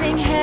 nothing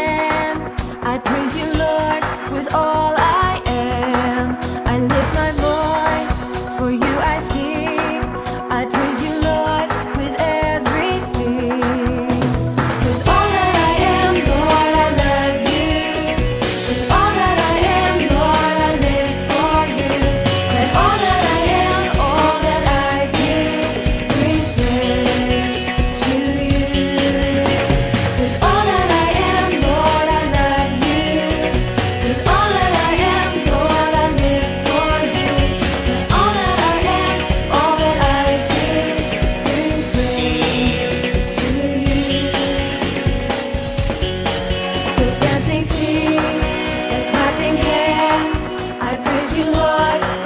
boy.